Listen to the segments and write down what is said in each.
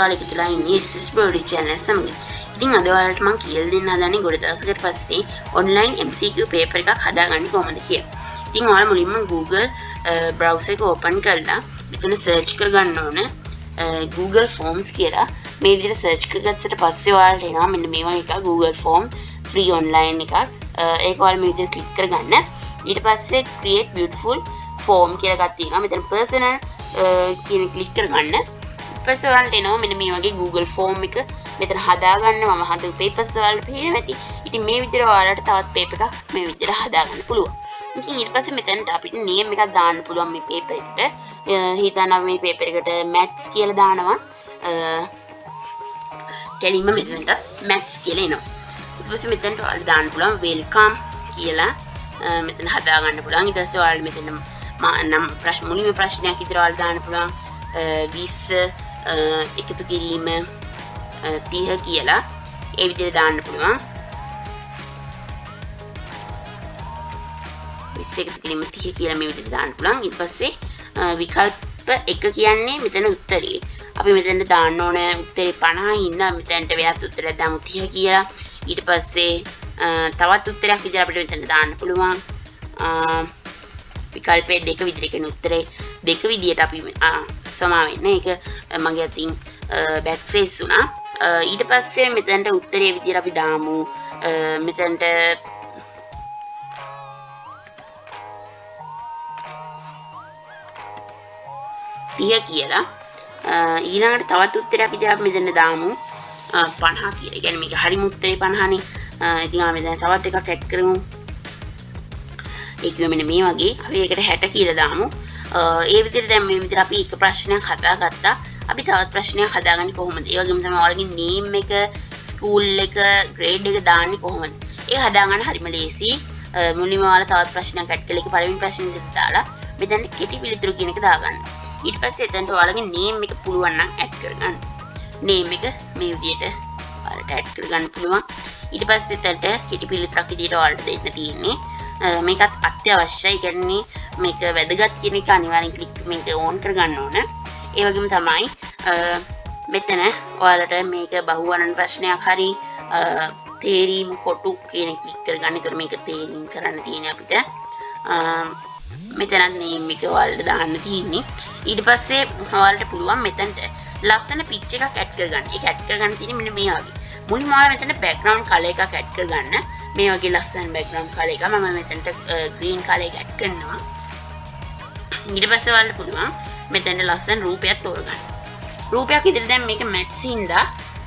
ඔයාලා එකතුලා ඉන්නේ SS Brody channel සමග. ඉතින් අද ඔයාලට මම කියලා දෙන්න හදන්නේ ගොඩ දවසකට පස්සේ online MCQ paper එකක් හදාගන්නේ කොහොමද කියලා. ඉතින් ඔයාලා මුලින්ම Google browser එක open කරලා මෙතන search කරගන්න ඕන Google Forms කියලා. මේ විදිහට search කරගත්තට පස්සේ ඔයාලට එනවා මෙන්න මේ වගේ එකක් Google Form free online එකක්. ඒක ඔයාලා මේ විදිහට click කරගන්න. ඊට පස්සේ create beautiful form කියලා එකක් තියෙනවා. මෙතන personal කියන click කරගන්න. පස්වල්ට එනවා. මෙන මේ වගේ Google ෆෝර්ම් එක මෙතන හදාගන්න ම හද පේපස් වල්ට පේන ඇති. ඉති මේ විදිර වාලට තවත් පේප එකක් මේ විදිර හදාගන්න පුළුව ඉතින් ඉට පස මෙතැන්ට අපිට නියම එකක් දාන්න පුළුවන් මේ පේපරට හිතන මේ පේපරකට මැත්ස් කියල දානවා. කැලින්ම මෙතනට මැක්ස් කියලනවා ඉපස මෙතැන්ට වල් දාන්න පුළන් වෙල්කම් කියලා. මෙතන හදාගන්න පුළන් ඉටස වල් මෙතන නම් ප්‍රශ් මුලිම ප්‍රශ්නයක් ඉදිරවල් දාන්න පුළන් විස්ස එකතු කිරීම තිහ කියලා ඒ විදිර දාන්න පුළුවන්. එකතු කිරීම තිහ කියලා මේ විදිර දාන්න පුළන් ඉ පස්සේ විකල්ප එක කියන්නේ මෙතන උත්තරේ. අපි මෙතැන්ට දාන්න ඕන උත්තරේ පණහා ඉන්න මෙතැන්ට වෙනත් උත්තර දම තිහ කියලා. ඊට පස්සේ තවත් උත්තරයක් විදිර අපිට මෙතැන දාන්න පුළුවන්. විකල්පය දෙක විදිරකෙන උත්තරේ දෙක විදියට අපි සමාවෙන්න එක මගේ අතින් බැක්ෆේස් වුනා ඊට පස්සේ මෙතැන්ට උත්තරේ විදිර අපි දාමු. මෙතැන්ට තිය කියලා. ඊළඟට තවත් උත්තරයක් විදිරක් මෙතැන්න දාමු. පණහා කිය ගැන මේක හරි මුත්තරේ පණහනි. ඉතින් මෙතැන් තවත් එකක් කැට් කරමු. ඒකව මෙන මේ වගේ. අපි එකට හැට කියල දාමු. ඒ විදිර දැම් මේ විදිර අපි එක ප්‍රශ්නයක් හදා ගත්තා අපි තවත් ප්‍රශ්නයක් හදාගන්න කොහොමද? ඒවගේම තම වලගේ නීම් එක ස්කූල් එක ග්‍රේඩ් එක දාන්න කොහොමද? ඒ හදාගන්න හරිම ලේසි. මුලිමවාල තවත් ප්‍රශ්නයක් කට් කලෙක පලවින් ප්‍රශ්න දාලා මෙතැන කෙටි පිළිතුරු කියනක දාගන්න. ඊට පස්සේ එතැන්ට ඔයාලගේ නේම් එක පුළුවන්නම් ඇත් කරගන්න. නේම් එක මේ විදියට ඇට් කරගන්න පුළුවන්. ඊට පස්සේ තැට කෙටි පිළිතුරක් විදියට ඔයාලට දෙන්න තියෙන්නේ. මේකත් අත්‍යවශ්‍යයි. ගැන්නේ මේක වැදගත් කෙනෙක අනිවාරින් කලික් මේක ඕන් කරගන්න ඕන. ඒවගේම තමයි මෙතන ඔයාලට මේක බහුවනන් ප්‍රශ්නයක් හරි තේරීම් කොටු කියන කලික්කර ගන්න තුර මේක තේරීම් කරන්න තියෙන අපිට. මෙතනත් මේක වල්ට දාන්න තියන්නේ. ඊට පස්සේ හවල්ට පුළුවන් මෙතැන්ට ලස්සන පිච්ච එක කැට්කර ගන්න එක ඇට්කර ගන්න තින මෙන මේ වගේ. මුලි මාල මෙතන බැක්ග්‍රවන්් කල එක කැට්කර ගන්න මේ වගේ ලස්සන් බැක්ග්‍රම් කාල එක මම මෙතැන්ට ග්‍රීන් කාලය ගැට් කරනවා. ඉඩ පසවල්ල පුළුවන් මෙතැන්ට ලස්සන් රූපයක් තෝරගන්න. රූපයක් ඉදිරි දැන් මේක මැට්සින්ද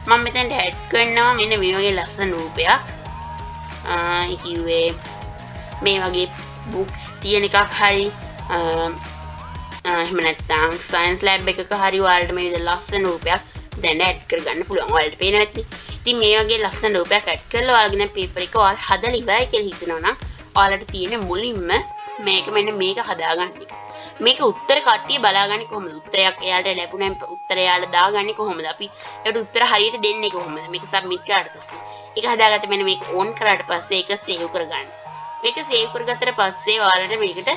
මම මෙතැන්ට හැඩ් කරනවා මෙන්න මේ වගේ ලස්සන් රූපයක්. කිව්වේ මේ වගේ බුක්ස් තියෙන එකක් හරි එහමනත්තං සයින්ස් ලැබ් එක හරි වාල්ට මේ ලස්සන රූපයක් දැන ඇඩ් කරගන්න පුළුවන් වලට පේන ඇති ඉතින් මේ වගේ ලස්සන රූපයක් ඇඩ් කරලා ඔයාලගෙන පේපර් එක ඔයාලා හදලා ඉවරයි කියලා හිතනවා නම් ඔයාලට තියෙන මුලින්ම මේක මෙන්න මේක හදාගන්න එක. මේක උත්තර කට්ටිය බලාගන්නේ කොහොමද? උත්තරයක් එයාලට ලැබුණාම උත්තර එයාලා දාගන්නේ කොහොමද? අපි ඒකට උත්තර හරියට දෙන්නේ කොහොමද? මේක සබ්මිට් කරාට පස්සේ. ඒක හදාගත්ත මෙන්න මේක ඕන් කරාට පස්සේ ඒක සේව් කරගන්න. මේක සේව් කරගත්තට පස්සේ ඔයාලට මේකට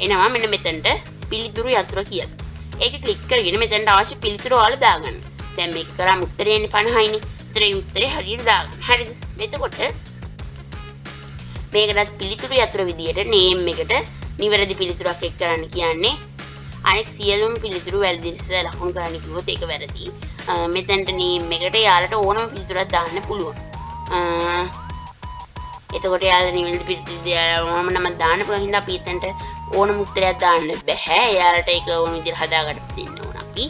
එනවා මෙන්න මෙතනට පිළිතුරු යතුරු කියලා. ඒක ක්ලික් කරගෙන මෙතනට අවශ්‍ය පිළිතුරු ඔයාලා දාගන්න. දැන් මේක කරාම උත්තරේ එන්නේ 50යිනේ. උත්තරේ උත්තරේ හරියට දාගන්න. හරිද? එතකොට මේකටත් පිළිතුරු යතුරු විදියට නේම් එකට නිවැරදි පිළිතුරක් එක් කරන්න කියන්නේ අනෙක් සියලුම පිළිතුරු වැරදි ලෙස ලකුණු කරන්න කිව්වොත් ඒක වැරදි. මෙතනට නේම් එකට යාලට ඕනම පිළිතුරක් දාන්න පුළුවන්. එතකොට යාල නිවැරදි පිළිතුරු දාලා ඕනම නම දාන්න පුළුවන් හින්දා අපි එතනට ඕනම උත්තරයක් දාන්න බෑ. යාලට ඒක ඕන විදිහට හදාගන්න දෙන්න ඕන අපි.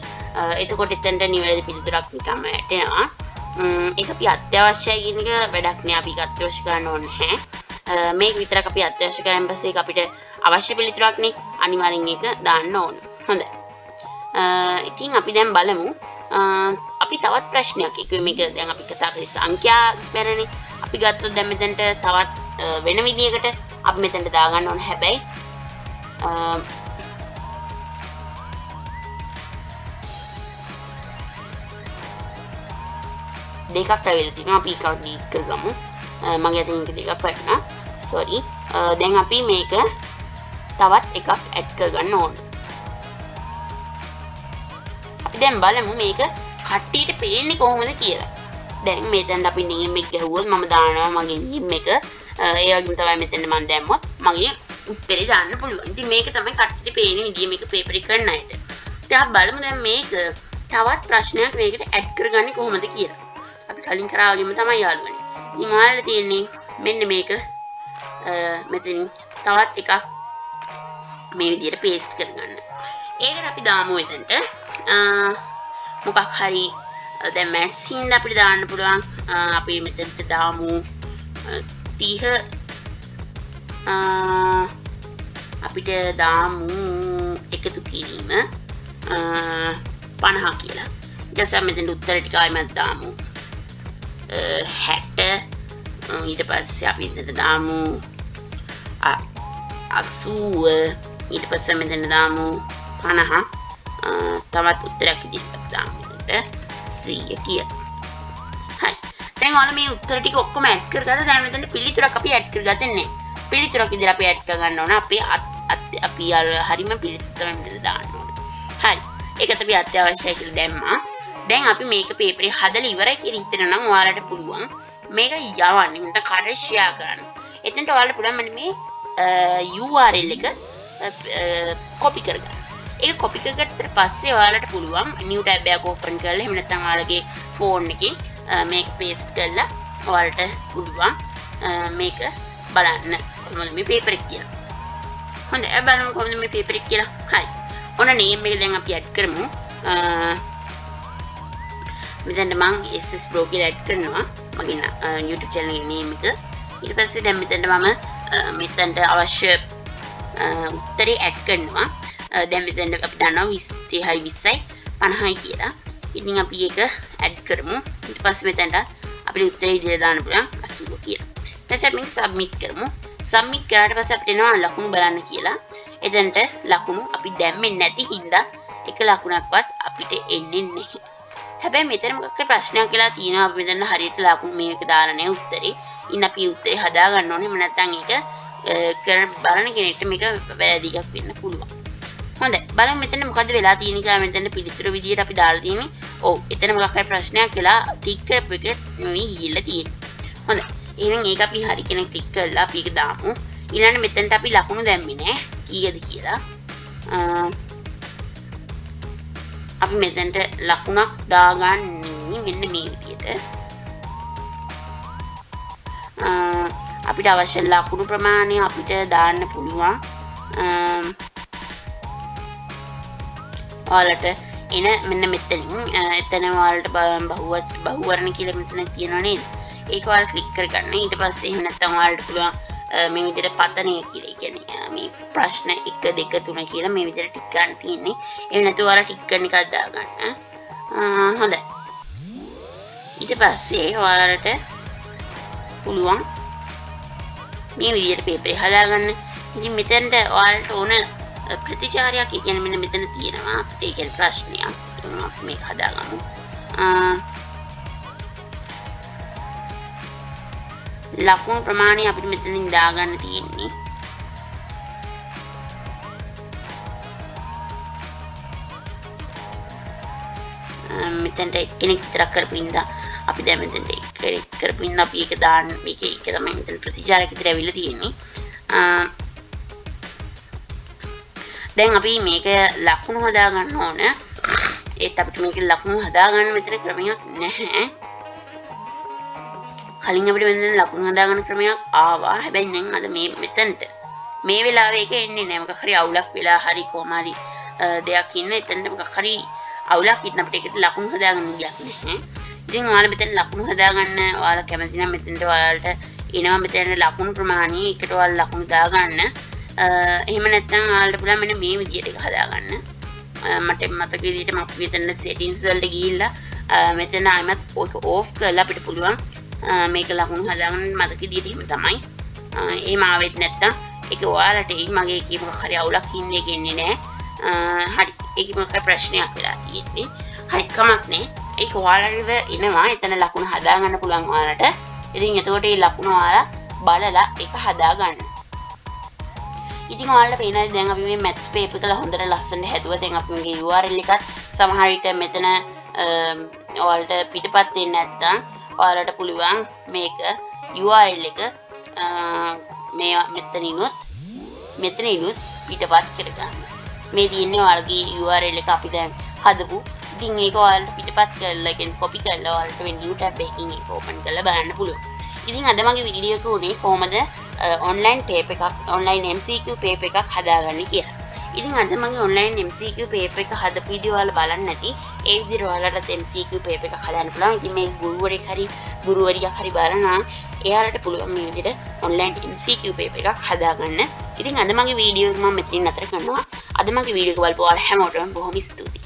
එතකොට එතනට නිවැරදි පිළිතුරක් නිකම්ම ඇටෙනවා. එක අපි අත්‍යවශ්‍යය කියනක වැඩක්නය අපි අත්‍යවශ කරන්න ඕන්න හැ මේ විතර අපි අත්‍යවශ කරන් පසේ අපිට අවශ්‍ය පිළිතුරක්නේ අනිවාරින් එක දාන්න ඕන. හොඳ ඉතින් අපි දැන් බලමු. අපි තවත් ප්‍රශ්නයක් එක මේක දැන් අපි කතාකරි සංඛ්‍යා පැරණි. අපි ගත්තු දැමතැන්ට තවත් වෙන විදිකට අප මෙතැන්ට දාගන්න ඕන. හැබැයි දෙකක් ඇවිල තින අපි එකක් ඩීට් කරගමු මගේ ඇතික දෙකක් වැටන සොරි දැන් අපි මේක තවත් එකක් ඇඩ් කරගන්න ඕන. අපි දැන් බලමු මේක කට්ටියට පේන්නේ කොහොමද කියලා. දැන් මෙතැන් අපි නීම එක ගැහුවොත් මම දානවා මගේ නීම් එක. ඒවගින් තමයි මෙතැන්න මන් දැම්මොත් මගේ උත්තරේ දාන්න පුළුවන්. ඉතින් මේක තමයි කට්ටියට පේන විදිය මේක පේපරි කරන්න අයට. දැන් බලමු දැන් මේක තවත් ප්‍රශ්නයක් මේකට ඇඩ් කරගන්නේ කොහොමද කියලා. අපි කලින් කරාගෙම තමයි යාළුවනේ ඉතින් ඔයාලට තියෙන්නේ මෙන්න මේක මෙතනින් තවත් එකක් මේ විදිහට පේස්ට් කරගන්න. ඒකට අපි දාමු එතනට මොකක් හරි දැන් මැත්ස් හින්දා අපිට දාන්න පුළුවන් අපි මෙතනට දාමු 30 අපිට දාමු එකතු කිරීම 50 කියලා. ඊට පස්සේ මෙතන උත්තර ටික ආයෙමත් දාමු. 60 ඊට පස්සේ අපි එතනට දාමු 80 ඊට පස්ස මෙතන දාමු පණහ තවත් උත්තරයක් ඉදිරිපත් දාමුට සීය කිය. හයි දැන් ඔයාලා මේ උත්තර ටික ඔක්කොම ඇඩ් කරගත්තා. දැන් මෙතන පිළිතුරක් අපි ඇඩ් කරගත්තේ පිළිතුරක් විදිහට අපි ඇඩ් කරගන්න ඕන. අපේ අපි අර හරිම පිළිතුර තමයි මෙතන දාන්න ඕන. හරි. ඒකත් අපි අත්‍යවශ්‍යයි කියලා දැම්මා. දැන් අපි මේක පේපරේ හදලා ඉවරයි කියලා හිතනවා නම් ඔයාලට පුළුවන්. මේක යවන්න. හින්දා කාටද ෂෙයා කරන්න. එතනට ඔයාලට පුළුවන් මෙන්න මේ URL එක කොපි කරගන්න. ඒ කොපි කරගත්තට පස්සේ ඔයාලට පුළුවන් නිව් ටැබ් එකක් ඕපන් කරලා එහෙම නැත්නම් ඔයාලගේ ෆෝන් එකකින් මේක පේස්ට් කරලා ඔයාලට පුළුවන් මේක බලන්න කොහොමද මේ පේපර් එක කියලා. හොඳයි. අපි බලමු කොහොමද මේ පේපර් එක කියලා? හරි. ඔන්න නේම් එක දැන් අපි ඇඩ් කරමු. මෙතැන්ට මං SS බ්‍රෝ කියලා ඇඩ් කරනවා මගේ YouTube channel එකේ නේම් එක ඊට පස්සේ දැන් මෙතැන්ට මම මෙතැන්ට අවශ්‍ය උත්තරේ ඇඩ් කරනවා දැන් මෙතන අපි දන්නවා 20 30යි 20යි 50යි කියලා. ඉතින් අපි ඒක ඇඩ් කරමු. ඊට පස්සේ මෙතනට අපිට උත්තරේ ඉදිරියට දාන්න පුළුවන් 80 කියලා. ඊට පස්සේ අපි සබ්මිට් කරමු. සබ්මිට් කරාට පස්සේ අපිට එනවා ලකුණු බලන්න කියලා. එතනට ලකුණු අපි දැම්මේ නැති හින්දා එක ලකුණක්වත් අපිට එන්නේ නැහැ. හැබැයි මෙතන මොකක් ප්‍රශ්නයක් කියලා තියෙනවා. අපි මෙතන හරියට ලකුණු මේක දාලා නැහැ උත්තරේ. ඉතින් අපි උත්තරේ හදා ගන්න ඕනේ. එහෙම නැත්නම් ඒක කර බලන කෙනෙක්ට මේක වැරදිගක් වෙන්න පුළුවන්. හොඳ බල මෙතන මොකද වෙලා තියෙනක මෙතන පිළිතුර විදිට අපි දාලා තියෙන ඕ එතන මොකක්යි ප්‍රශ්නයක් කියලා ටික්ක එක නොවී ගිල්ල තියෙන හොඳ එනම් ඒ අපි හරි කෙන ටික් කරලා පික දාමු. ඉලන්න මෙතැන්ට අපි ලකුණු දැම්මිනෑ කීගද කියලා. අපි මෙතැන්ට ලකුණක් දාගන්න මෙන්න මේ විදියට. අපිට අවශ්‍ය ලකුණු ප්‍රමාණය අපිට දාන්න පුළුවන්. ඔයාලට එන මෙන්න මෙතනින් එතන ඔයාලට බලන් බහුවත් බහුවරණ කියලා මෙතන තියෙනවා නේද? ඒක ඔයාලා ක්ලික් කරගන්න. ඊට පස්සේ එහෙම නැත්නම් ඔයාලට පුළුවන් මේ විදිහට පතනය කියලා කියන්නේ මේ ප්‍රශ්න 1 2 3 කියලා මේ විදිහට ටික් ගන්න තියෙන්නේ. එහෙම නැත්නම් ඔයාලා ටික් කරන එකක් දාගන්න හොඳයි. ඊට පස්සේ ඔයාලට පුළුවන් මේ විදියට පේපරේ හදාගන්න. ඉතින් මෙතැන්ට ඔයාලට ඕන ප්‍රතිචාරයක්. කියන මෙන්න මෙතන තියෙනවා අපිට. ඒ කියන්නේ ප්‍රශ්නයක්. මේක හදාගමු. ලකුණු ප්‍රමාණය අපිට මෙතනින් දාගන්න තියෙන්නේ. මෙතැන්ට එක්කෙනෙක් විතරක් කරපු ඉඳා අපි දැන් මෙතෙන්ට කෙනෙක් කරපු ඉඳා අපි ඒක දාන්න මේක එක තමයි මෙතන ප්‍රතිචාරයක් විතර ඇවිල්ලා තියෙන්නේ. දැන් අපි මේක ලකුණු හදා ගන්න ඕන. ඒත් අපිට මේක ලකුණු හදා ගන්න මෙතන ක්‍රමයක් නැහැ. කලින් අපිට මෙතන ලකුණු හදා ගන්න ක්‍රමයක් ආවා. හැබැයි දැන් අද මේ මෙතනට මේ වෙලාවේ ඒක එන්නේ නැහැ. මොකක් හරි අවුලක් වෙලා හරි කොහම හරි දෙයක් ඉන්න එතනට මොකක් හරි අවුලක් ඉන්න අපිට ඒකට ලකුණු හදාගන්න දෙයක් නැහැ ඉතින් ඔයාලා මෙතන ලකුණු හදාගන්න ඔයාලා කැමති නම් මෙතනට ඔයාලට එනවා. මෙතන ලකුණු ප්‍රමාණය එකට ඔයාලා ලකුණු දාගන්න. එහෙම නැත්නම් ඔයාලට පුළුවන් මෙන්න මේ විදියට එක හදාගන්න. මට මතක විදිහට මම මෙතන settings වලට ගිහිල්ලා මෙතන ආයමත් ඔක ඕෆ් කරලා අපිට පුළුවන් මේක ලකුණු හදාගන්න මතක විදිහට එහෙම තමයි. එහෙම ආවෙත් නැත්තම් ඒක ඔයාලට ඒ මගේ එකේ මොකක් හරි අවුලක් ඉන්නේ කියන්නේ නැහැ හරි. ඒක මොකක් ප්‍රශ්නයක් වෙලා තියෙන්නේ. හරි කමක් නැහැ. ඒක ඔයාලටද එනවා. එතන ලකුණු හදාගන්න පුළුවන් ඔයාලට. ඉතින් එතකොට ඒ ලකුණු ඔයාලා බලලා එක හදාගන්න. ඉතින් ඔයාලට පේනවා දැන් අපි මේ මැත්ස් පේපර් එකල හොඳට ලස්සනට හැදුවා. දැන් අපි මේකේ URL එකත් සමහර විට මෙතන ඔල්ට පිටපත් වෙන්න ඇත්තා ඔයාලට පුළුවන් මේක URL එක මේ මෙතනිනුත් මෙතනිනුත් පිටපත් කරගන්න. මේ තියන්න වල්ගේ URL එක අපි දැන් හදපු ඉතින් ඒක ඔයාලට පිටපත් කරලාගෙන් කොපි කරලා ඔයාලට වෙන්ඩියු ටැබ් එකකින් ඒක ඕපන් කරලා බලන්න පුළුවන් ඉතින් අද මගේ වීඩියෝ එක උනේ කොහමද ඔන්ලයින් පේප එකක් ඔන්ලයින් MCQ පේප එකක් හදාගන්න කියලා ඉතින් අද මගේ ඔන්ලයින් MCQ පේප එක හදපු විදිහවල බලන්න නැති ඒ විදිහට ඔයාලට MCQ පේප එකක් හදාන්න පුළුවන්. ඉතින් මේ ගුරුවරයෙක් හරි ගුරුවරියක් හරි බලනවා එයාලට පුළුවන් මේ විදිහට ඔන්ලයින් MCQ පේප එකක් හදාගන්න. ඉතින් අද මගේ වීඩියෝ එක මම මෙතනින් නතර කරනවා. අද මගේ වීඩියෝ එක බලපු ඔයාලා හැමෝටම බොහොම ස්තුතියි.